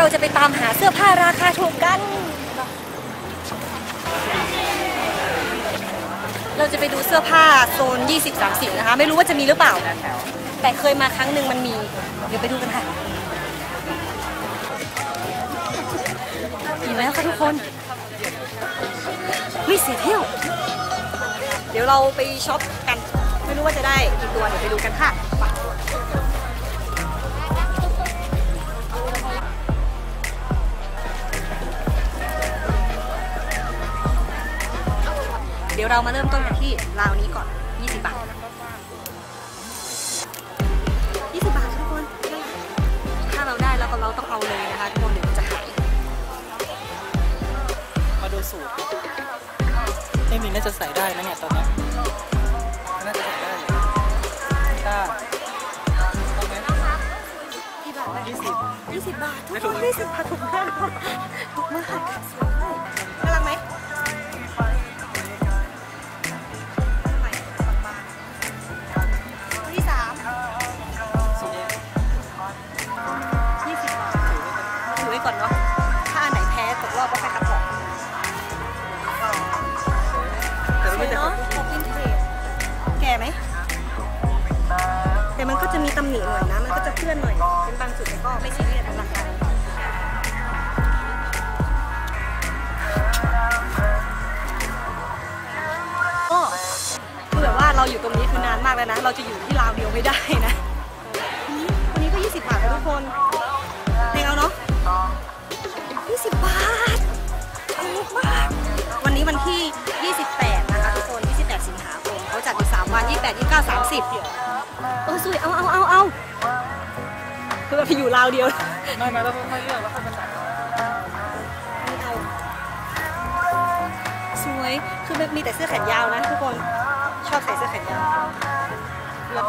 เราจะไปตามหาเสื้อผ้าราคาถูกกัน เราจะไปดูเสื้อผ้าโซน 20-30 นะคะ ไม่รู้ว่าจะมีหรือเปล่า แต่เคยมาครั้งหนึ่งมันมี เดี๋ยวไปดูกันค่ะมีแล้วค่ะทุกคนไม่เสียเที่ยว เดี๋ยวเราไปช็อปกัน ไม่รู้ว่าจะได้กี่ตัว เดี๋ยวไปดูกันค่ะ ดี๋ยวเรามาเริ่มต้นกันที่ราวนี้ก่อน 20 บาท 20 บาททุกคน ถ้าเราได้แล้วก็เราต้องเอาเลยนะคะทุกคนเดี๋ยวมันจะหายมาดูสูตรไม่มีน่าจะใส่ได้นะเนี่ยตอนเนี้ยน่าจะใส่ได้อยู่ถ้าตรงนี้กี่บาทยี่สิบยี่สิบบาททุกคนยี่สิบบาทถูกมากถูกมาก หนิหน่อยนะ มันก็จะเพื่อนหน่อย เป็นบางจุดแต่ก็ไม่ซีเรียสราคาก็คือแบบว่าเราอยู่ตรงนี้คือนานมากแล้วนะ เราจะอยู่ที่ราวเดียวไม่ได้นะวันนี้ก็ 20 บาทแล้วทุกคนเพลงเอาเนาะ20 บาทถูกมากวันนี้วันที่ 28 นะคะทุกคน 28 สิงหาคมเขาจัดอยู่3วัน 28 29 30เออ สวยเอาเอาเอาเอาคือเราไปอยู่ราวเดียว ไม่ไม่แล้วไม่เลือกแล้วค่อยมาจ่ายไม่เอาสวยคือมันมีแต่เสื้อแขนยาวนะทุกคนชอบใส่เสื้อแขนยาว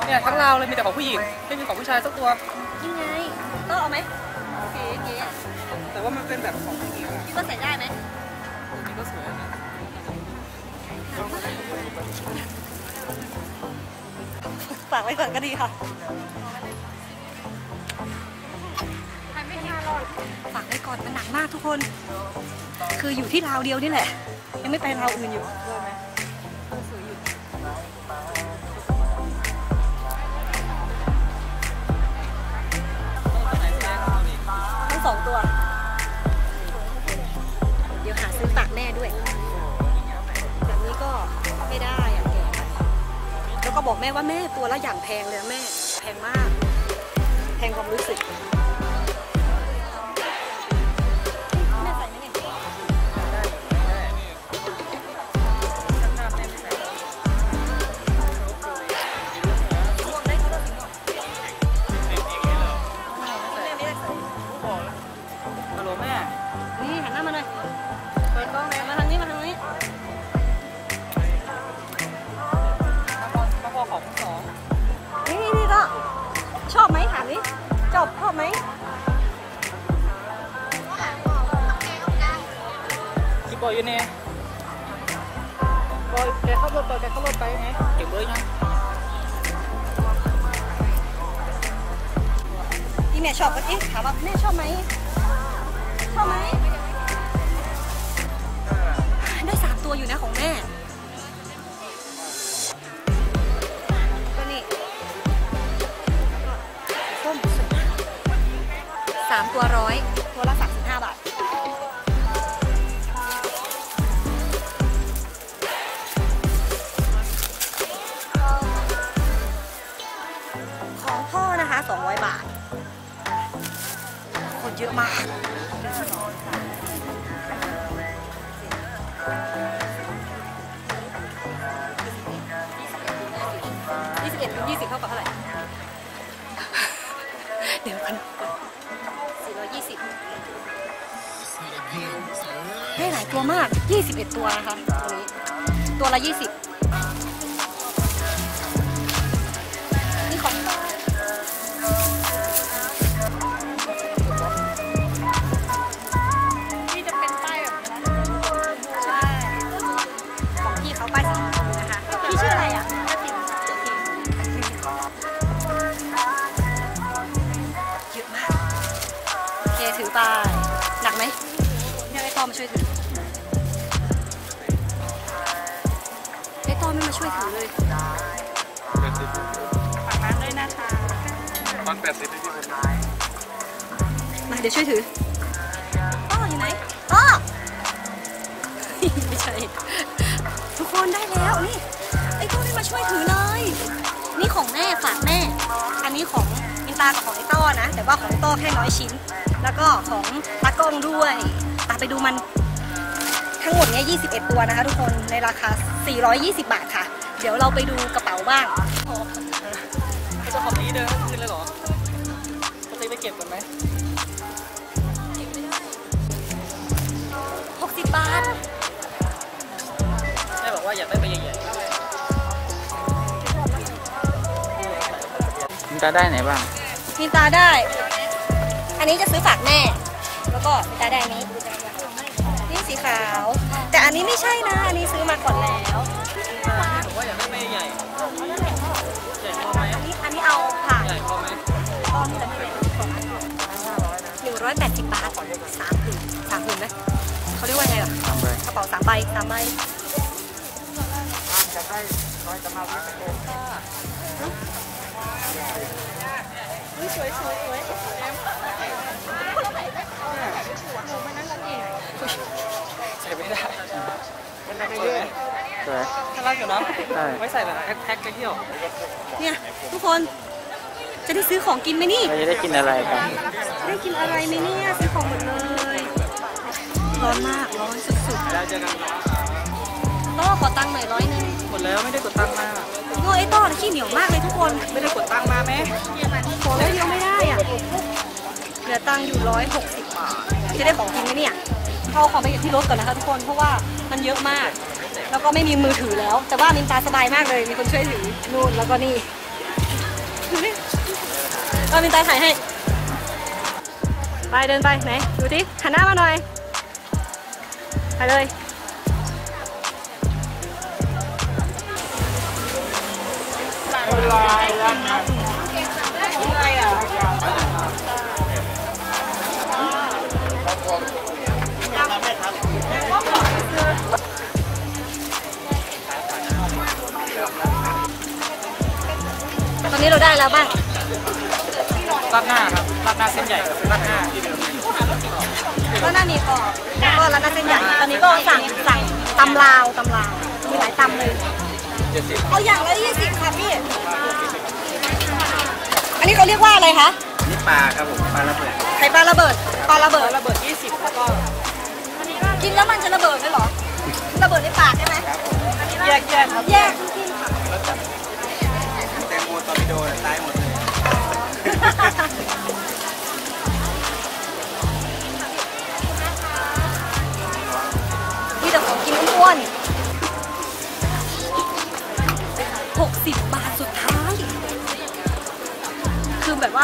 เนี่ยทั้งราวเลยมีแต่ของผู้หญิงไม่มีของผู้ชายสักตัวยังไงต้องเอาไหมโอเคเก๋แต่ว่ามันเป็นแบบของผู้หญิงอะคิดว่าใส่ได้ไหมตัวนี้ก็สวยนะ ฝากไว้ก่อนก็ดีค่ะฝากไว้ก่อนมันหนักมากทุกคน คืออยู่ที่ราวเดียวนี่แหละ ยังไม่ไปราวอื่นอยู่ทั้งสองตัว บอกแม่ว่าแม่ตัวละอย่างแพงเลยนะแม่ แพงมาก แพงความรู้สึก คิดบอยอยู่เนี่ยบอยแกเข้ารถไปแกเข้ารถไปไงเก็บเบอร์ยังที่แม่ชอบก็ดิถามว่าแม่ชอบไหมชอบไหมได้สามตัวอยู่นะของแม่ก็นี่ส้มสุดสามตัวร้อยตัวละสาม เยอะมาก21คูณ20เท่ากับเท่าไหร่ เดี๋ยวกัน420ได้หลายตัวมาก21ตัวนะคะตัวนี้ ตัวละ20นี่ เยอะมากโอเคถือไปหนักไหมเรียกไอ้ต้อมาช่วยถือไอ้ต้อไม่มาช่วยถือเลยแปดสิบฝากน้ำด้วยนะคะตอนแปดสิบที่คนมาเดี๋ยวช่วยถือต้ออยู่ไหนต้อไม่ใช่ทุกคนได้แล้วนี่ไอ้ต้อได้มาช่วยถือเลย นี่ของแม่ฝากแม่ อันนี้ของอินตากับของไอ้ต้อนะ แต่ว่าของไอ้ต้อแค่น้อยชิ้น แล้วก็ของตากล้องด้วยตามไปดูมันทั้งหมดเนี้ย21 ตัวนะคะทุกคนในราคา 420 บาทค่ะ เดี๋ยวเราไปดูกระเป๋าบ้างไอ้เจ้าของนี้เดินทั้งคืนเลยเหรอปกติไปเก็บกันไหม60 บาทแม่บอกว่าอยากได้ใบใหญ่ๆมันจะได้ไหนบ้างมินตาได้ อันนี้จะซื้อฝากแม่ แล้วก็ตาได้นี้ นี่สีขาว แต่อันนี้ไม่ใช่นะ อันนี้ซื้อมาก่อนแล้วบอกว่าอยากได้ใบใหญ่ใหญ่พอไหมอันนี้อันนี้เอาผ่านใหญ่พอไหมอ้อมจะไม่หนึ่งร้อยแปดสิบบาทสามผืนสามผืนไหมเขาเรียกว่าไงล่ะกระเป๋าสามใบสามใบอุ๊ยสวยสวยสวย ใส่ไม่ได้มันได้ไม่เยอะสวยน่ารักอยู่เนาะใช่ไว้ใส่แบบแพ็คๆไปเที่ยว เนี่ยทุกคนจะได้ซื้อของกินไหมนี่เราจะได้กินอะไรกันได้กินอะไรไหมเนี่ยซื้อของหมดเลยร้อนมากร้อนสุดแล้วเจอกันๆต้อขอตังค์หน่อยร้อยหนึงหมดแล้วไม่ได้กดตังค์มาโง่ไอ้ต้อน่ะขี้เหนียวมากเลยทุกคนไม่ได้กดตังค์มาไหมขอร้อยเดียวไม่ได้อะเหลือตังค์อยู่ร้อยหกสิบบาทจะได้ของกินไหมเนี่ย เอาของไปอยู่ที่รถก่อนนะคะทุกคนเพราะว่ามันเยอะมาก แล้วก็ไม่มีมือถือแล้ว แต่ว่ามินตาสบายมากเลย มีคนช่วยถือนู่นแล้วก็นี่ดูดิเอามินตาถ่ายให้ ไปเดินไปไหนดูดิหันหน้ามาหน่อยไปเลยตอน นี้เราได้แล้วบ้างราดหน้าครับราดหน้าเส้นใหญ่กับราดหน้าก็หน้ามีกรอบแล้วก็ร้านหน้าเส้นใหญ่ตอนนี้ก็สั่งสั่งตำลาวตำลาวมีหลายตำเลยเอาอย่างละยี่สิบค่ะพี่อันนี้เขาเรียกว่าอะไรคะนี่ปลาครับผมปลาระเบิดไข่ปลาระเบิดปลาระเบิดระเบิด20แล้วก็กินแล้วมันจะระเบิดไหมเหรอระเบิดในปากใช่ไหมแยกแยกครับแยก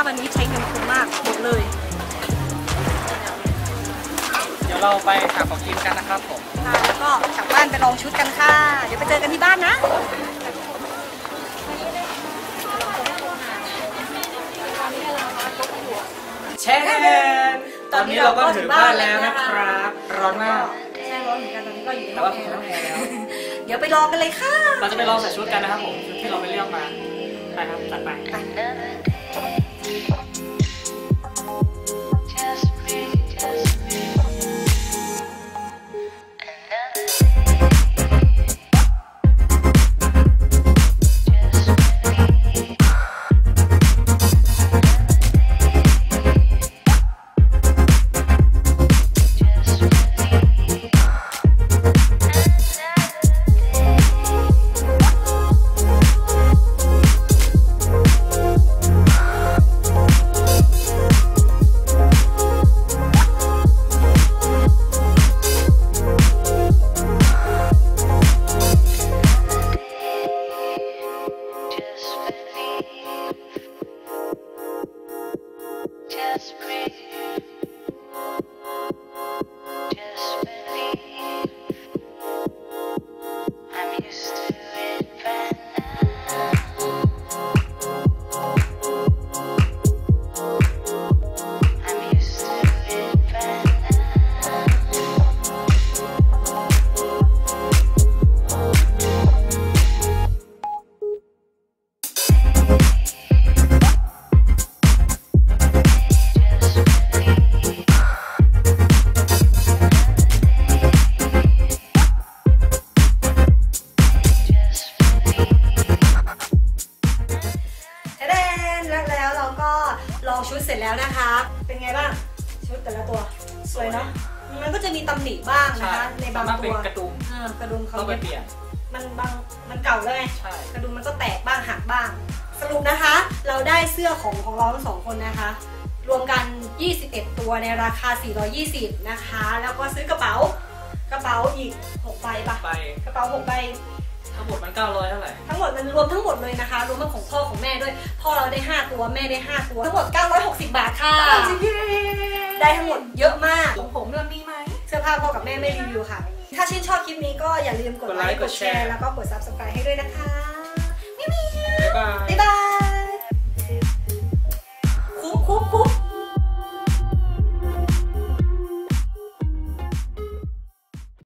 ว่าวันนี้ใช้เงินคุ้มมากหมดเลย เดี๋ยวเราไปหาของกินกันนะครับผมค่ะแล้วก็กลับบ้านไปลองชุดกันค่ะ เดี๋ยวไปเจอกันที่บ้านนะแช่ตอนนี้เราก็ถึงบ้านแล้วนะครับ ร้อนมาก ใช่ร้อนเหมือนกันตอนนี้ก็อยู่ในแต่ห้อว่างผมแอต้องร์แอร์แล้ว เดี๋ยวไปรอกันเลยค่ะ เราจะไปลองใส่ชุดกันนะครับผมชุดที่เราไปเลือกมาไปครับจัดไป Just มันเก่าแล้วไงใช่ กระดุมมันก็แตกบ้างหักบ้าง สรุปนะคะ เราได้เสื้อของของเราทั้งสองคนนะคะ รวมกัน 21 ตัวในราคา 420 นะคะ แล้วก็ซื้อกระเป๋ากระเป๋าอีก6ใบปะไปกระเป๋า6ใบ ทั้งหมดมัน 900 เท่าไหร่ ทั้งหมดมันรวมทั้งหมดเลยนะคะ รวมทั้งของพ่อของแม่ด้วย พ่อเราได้ 5 ตัวแม่ได้ 5 ตัวทั้งหมด 960 บาทค่ะ ได้ทั้งหมดเยอะมาก ของผมเรื่องนี้ไหม เสื้อผ้าพ่อกับแม่ไม่รีวิวค่ะ ถ้าชื่นชอบคลิปนี้ก็อย่าลืมกดไลค์ กดแชร์ แล้วก็กด subscribe ให้ด้วยนะคะมิมิบ๊ายบายคุ้มคุ้มคุ้ม